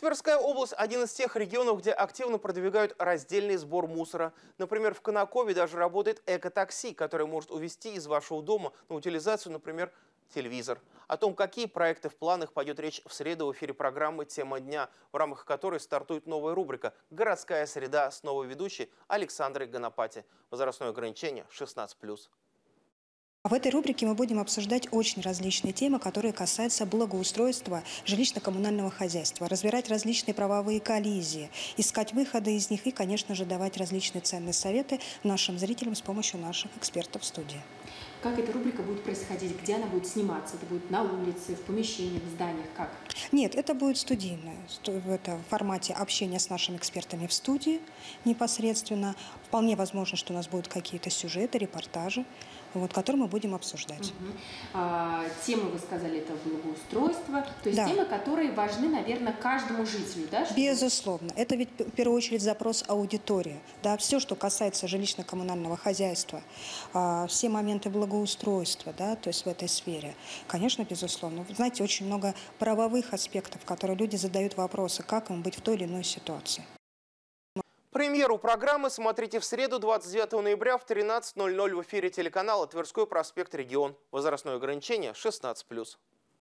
Тверская область – один из тех регионов, где активно продвигают раздельный сбор мусора. Например, в Конакове даже работает экотакси, которое может увезти из вашего дома на утилизацию, например, телевизор. О том, какие проекты в планах, пойдет речь в среду в эфире программы «Тема дня», в рамках которой стартует новая рубрика «Городская среда» с новой ведущей Александрой Ганапати. Возрастное ограничение 16+. А в этой рубрике мы будем обсуждать очень различные темы, которые касаются благоустройства жилищно-коммунального хозяйства, разбирать различные правовые коллизии, искать выходы из них и, конечно же, давать различные ценные советы нашим зрителям с помощью наших экспертов в студии. Как эта рубрика будет происходить? Где она будет сниматься? Это будет на улице, в помещениях, в зданиях? Как? Нет, это будет студийное. Это в формате общения с нашими экспертами в студии непосредственно. Вполне возможно, что у нас будут какие-то сюжеты, репортажи, вот, которые мы будем обсуждать. Угу. А, темы, вы сказали, это благоустройство. То есть да. темы, которые важны, наверное, каждому жителю, да? Чтобы... Безусловно. Это ведь в первую очередь запрос аудитории. Да? Все, что касается жилищно-коммунального хозяйства, а, все моменты благоустройства, благоустройства, да, то есть в этой сфере. Конечно, безусловно. Вы знаете, очень много правовых аспектов, которые люди задают вопросы, как им быть в той или иной ситуации. Премьеру программы смотрите в среду 29 ноября в 13.00 в эфире телеканала «Тверской проспект Регион». Возрастное ограничение 16+.